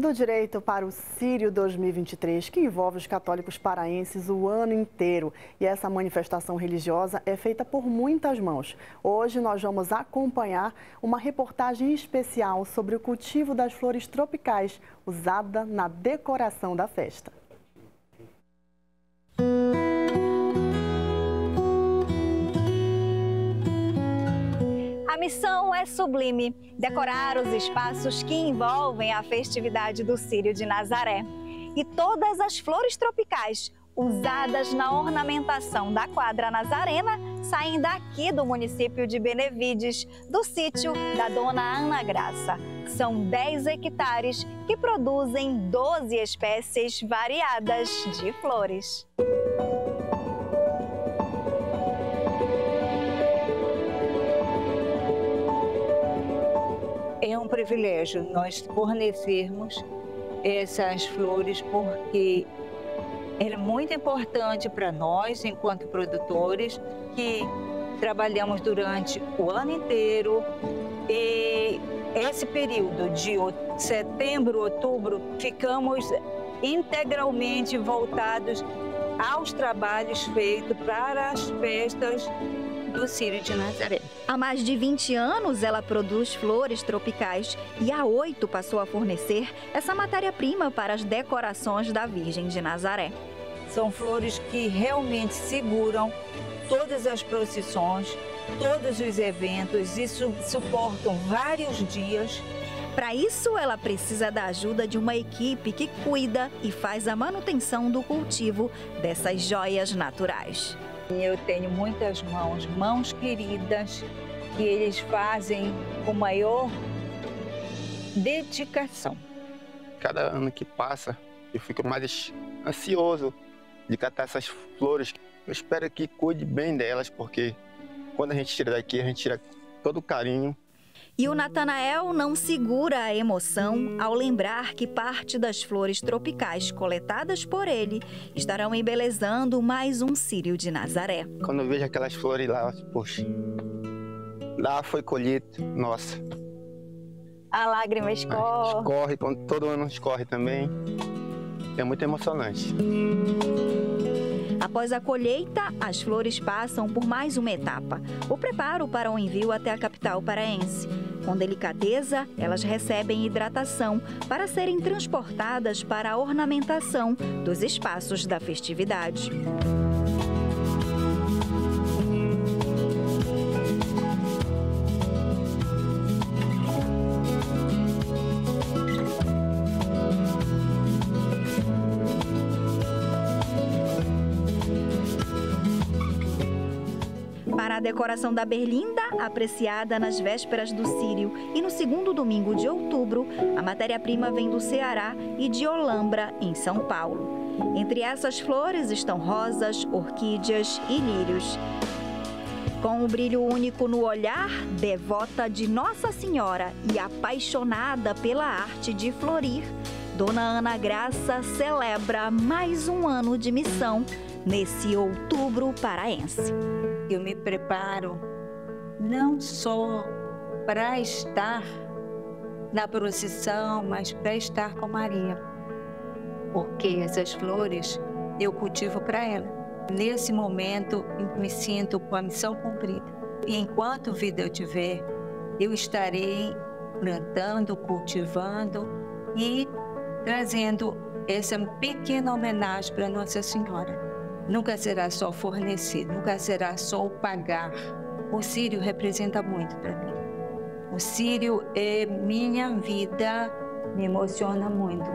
Do direito para o Sírio 2023, que envolve os católicos paraenses o ano inteiro. E essa manifestação religiosa é feita por muitas mãos. Hoje nós vamos acompanhar uma reportagem especial sobre o cultivo das flores tropicais usada na decoração da festa. A missão é sublime: decorar os espaços que envolvem a festividade do Círio de Nazaré. E todas as flores tropicais usadas na ornamentação da quadra nazarena saem daqui do município de Benevides, do sítio da Dona Ana Graça. São 10 hectares que produzem 12 espécies variadas de flores. É um privilégio nós fornecermos essas flores porque é muito importante para nós, enquanto produtores, que trabalhamos durante o ano inteiro. E esse período de setembro, outubro, ficamos integralmente voltados aos trabalhos feitos para as festas do Círio de Nazaré. Há mais de 20 anos ela produz flores tropicais e há oito passou a fornecer essa matéria-prima para as decorações da Virgem de Nazaré. São flores que realmente seguram todas as procissões, todos os eventos e su suportam vários dias. Para isso, ela precisa da ajuda de uma equipe que cuida e faz a manutenção do cultivo dessas joias naturais. Eu tenho muitas mãos, mãos queridas, que eles fazem com maior dedicação. Cada ano que passa, eu fico mais ansioso de catar essas flores. Eu espero que cuide bem delas, porque quando a gente tira daqui, a gente tira todo o carinho e o Natanael não segura a emoção ao lembrar que parte das flores tropicais coletadas por ele estarão embelezando mais um Círio de Nazaré. Quando eu vejo aquelas flores lá, poxa, lá foi colhido, nossa. A lágrima escorre. Escorre, quando todo ano escorre também. É muito emocionante. Após a colheita, as flores passam por mais uma etapa: o preparo para o envio até a capital paraense. Com delicadeza, elas recebem hidratação para serem transportadas para a ornamentação dos espaços da festividade. A decoração da Berlinda, apreciada nas vésperas do Sírio e no segundo domingo de outubro, a matéria-prima vem do Ceará e de Olambra, em São Paulo. Entre essas flores estão rosas, orquídeas e lírios. Com um brilho único no olhar, devota de Nossa Senhora e apaixonada pela arte de florir, Dona Ana Graça celebra mais um ano de missão nesse outubro paraense eu me preparo não só para estar na procissão, mas para estar com Maria. Porque essas flores eu cultivo para ela. Nesse momento, eu me sinto com a missão cumprida. E enquanto vida eu tiver, eu estarei plantando, cultivando e trazendo essa pequena homenagem para Nossa Senhora nunca será só fornecer, nunca será só o pagar. O Sírio representa muito para mim. O Sírio é minha vida, me emociona muito.